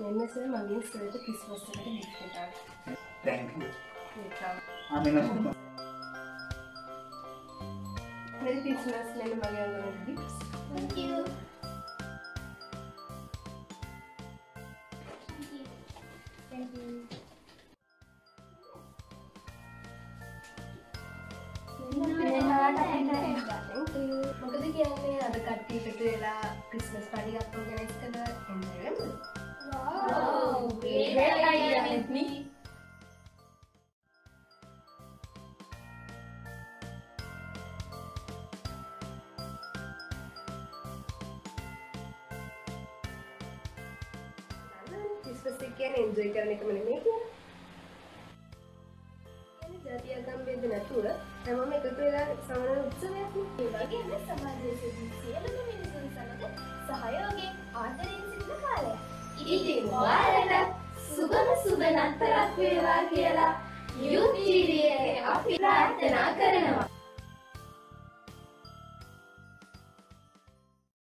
مثل ما بين سرد و پیس با سرد میفتدن Thank you. Amin. Merry Christmas, Lena Maria Gifts. Thank you. Thank you. Thank you. Christmas එක කියන්නේ එන්ජොයි කරන එකම නෙමෙයි කියන්නේ. ජාතියකම් බෙද නැතුව හැමෝම එකතු වෙලා සමන උත්සවයක් නේ. ඒ වගේම සමාජයේ සිටින සියලුම මිනිසුන් සමග සහයෝගයෙන් ආදරයෙන් සිටින කාලයක්. ඉතින් ඔයාලට සුබම සුබ නත්තරක් වේවා කියලා යුත් ජීවිතයේ අපි ප්‍රාර්ථනා කරනවා.